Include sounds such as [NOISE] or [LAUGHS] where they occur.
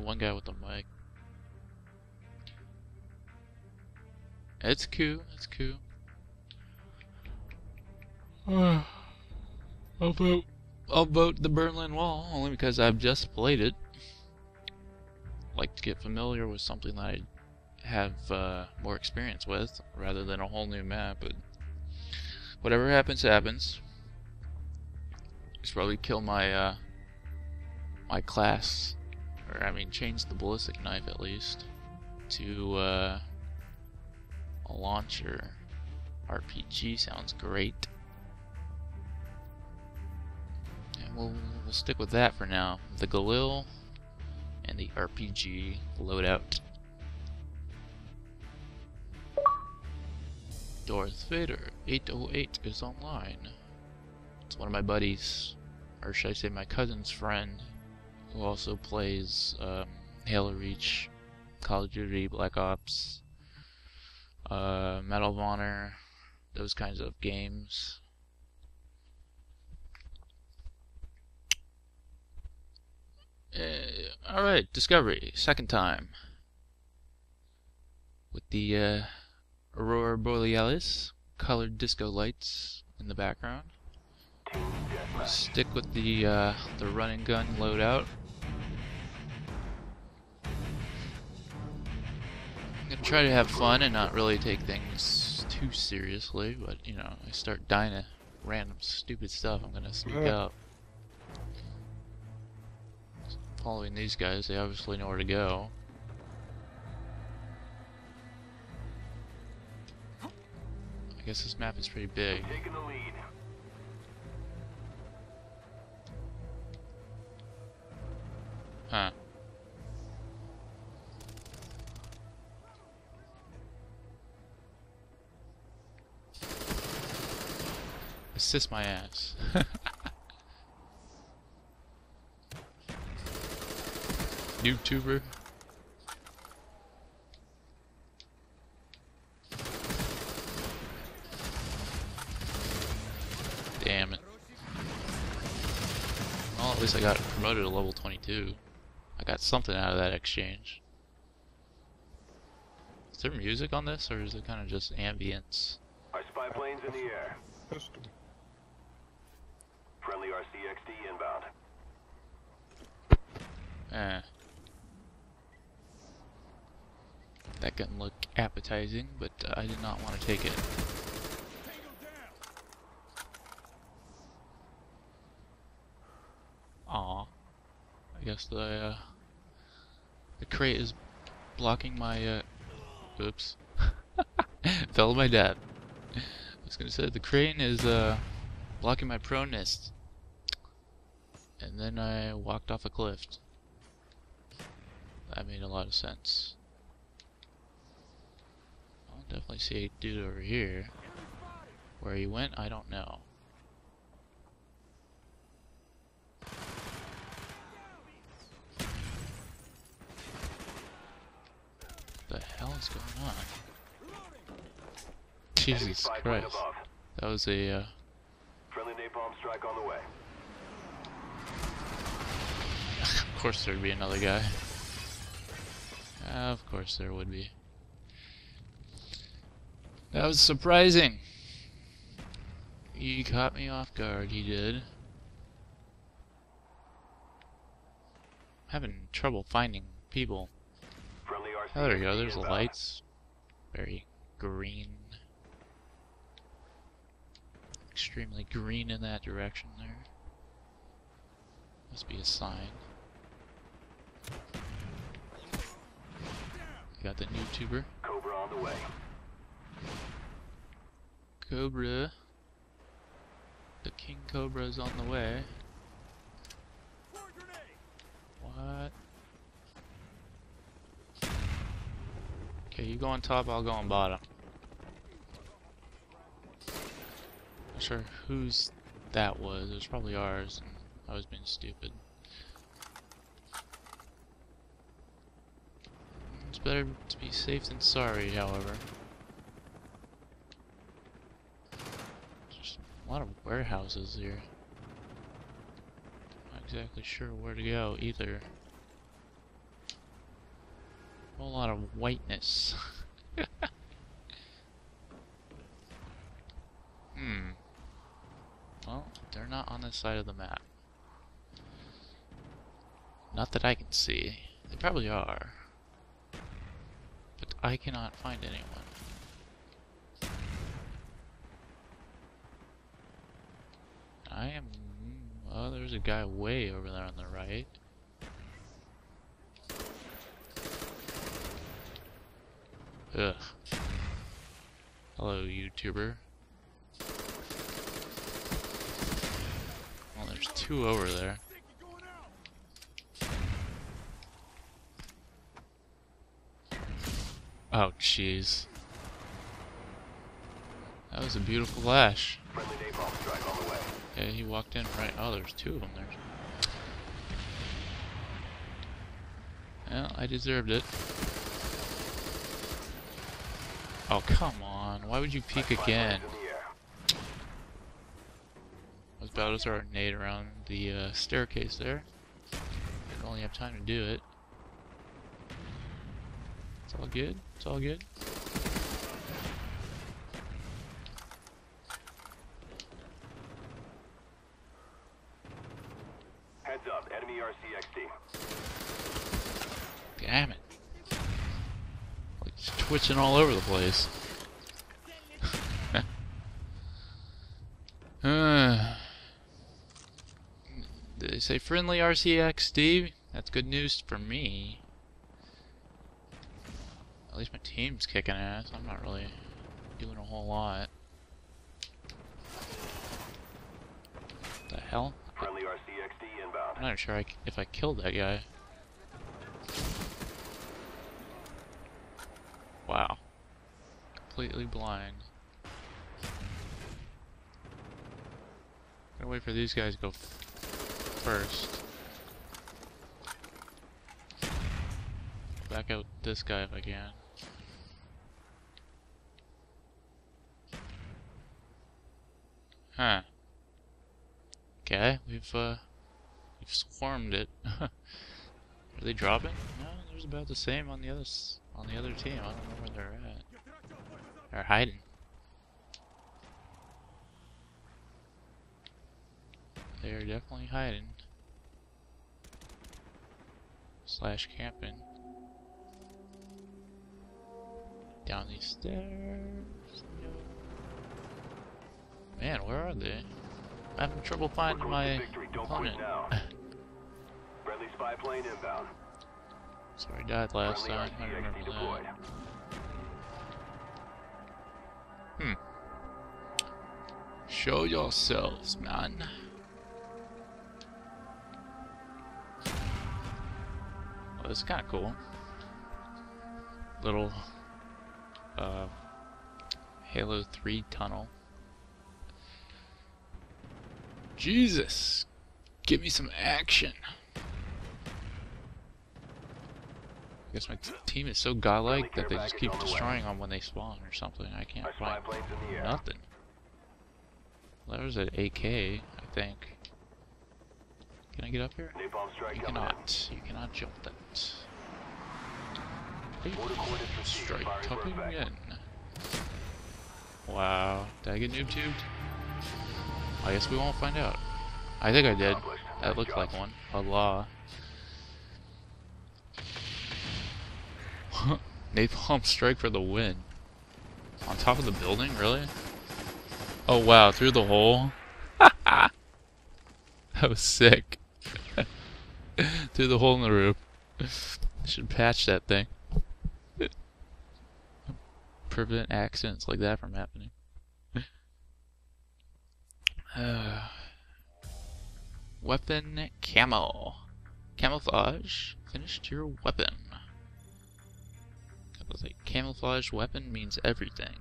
only one guy with a mic. It's cool. It's cool. [SIGHS] I'll vote. I'll vote the Berlin Wall only because I've just played it. Like to get familiar with something that I have uh, more experience with, rather than a whole new map. But whatever happens, happens. Just probably kill my uh, my class, or I mean, change the ballistic knife at least to uh, a launcher. RPG sounds great. And we'll, we'll stick with that for now. The Galil and the RPG loadout. Darth Vader 808 is online. It's one of my buddies, or should I say my cousin's friend, who also plays um, Halo Reach, Call of Duty, Black Ops, uh, Medal of Honor, those kinds of games. Uh, Alright, Discovery, second time. With the uh, Aurora Borealis, colored disco lights in the background. Stick with the uh, the running gun loadout. Gonna try to have fun and not really take things too seriously, but you know, I start dying of random stupid stuff, I'm gonna speak up. Following these guys, they obviously know where to go. I guess this map is pretty big. Assist my ass. [LAUGHS] YouTuber. Damn it. Well, at least I got promoted to level 22. I got something out of that exchange. Is there music on this, or is it kind of just ambience? Our spy planes in the air. Friendly RCXD inbound. Eh. That gun looked appetizing, but uh, I did not want to take it. Aw. I guess the, uh, the crate is blocking my, uh, oops. [LAUGHS] Fell to my dad. I was gonna say, the crane is, uh, blocking my proneness. And then I walked off a cliff. That made a lot of sense. I'll definitely see a dude over here. Where he went, I don't know. What the hell is going on? Jesus Christ. That was a, uh, Friendly napalm strike on the way. of course there'd be another guy. of course there would be. That was surprising. He caught me off guard, he did. Having trouble finding people. Oh, there we go, there's the lights. Very green. Extremely green in that direction there. Must be a sign. Got the noob tuber. Cobra on the way. Cobra. The King Cobra is on the way. What? Okay, you go on top, I'll go on bottom. Not sure whose that was. It was probably ours, and I was being stupid. It's better to be safe than sorry, however. Just a lot of warehouses here. Not exactly sure where to go either. whole lot of whiteness. [LAUGHS] hmm. Well, they're not on this side of the map. Not that I can see. They probably are. I cannot find anyone. I am... Oh, there's a guy way over there on the right. Ugh. Hello, YouTuber. Well, there's two over there. Oh, jeez. That was a beautiful way. Okay, he walked in right. Oh, there's two of them there. Well, I deserved it. Oh, come on. Why would you peek again? I was about to throw a nade around the uh, staircase there. Didn't only have time to do it. It's all good. It's all good. Heads up, enemy RCXD. Damn it. Like it's twitching all over the place. [LAUGHS] uh, did they say friendly RCXD? That's good news for me. At least my team's kicking ass. I'm not really doing a whole lot. The hell? I'm not sure I c if I killed that guy. Wow. Completely blind. Gotta wait for these guys to go f first. Back out this guy if I can. Huh. Okay, we've uh we've swarmed it. [LAUGHS] Are they dropping? No, there's about the same on the other on the other team. I don't know where they're at. They're hiding. They're definitely hiding. Slash camping. Down these stairs. Man, where are they? I'm having trouble finding my victory. Don't opponent. now. [LAUGHS] Friendly spy plane inbound. Sorry, died last Friendly time. I remember deployed. that. Hmm. Show yourselves, man. Well, this is kind of cool. Little uh, Halo 3 tunnel. Jesus! Give me some action! I guess my team is so godlike that they just keep destroying them when they spawn or something. I can't find planes in the air. nothing. Well, that was an AK, I think. Can I get up here? You cannot. You cannot jump that. Hey, Order coordinates received. Strike Firing for coming effect. in. Wow. Did I get noob tubed? I guess we won't find out. I think I did. That looked like one. Allah. [LAUGHS] Napalm strike for the win. On top of the building, really? Oh wow, through the hole? [LAUGHS] that was sick. [LAUGHS] through the hole in the roof. Should patch that thing. Prevent accidents like that from happening. Uh, weapon camo. Camouflage. Finished your weapon. Camouflage weapon means everything.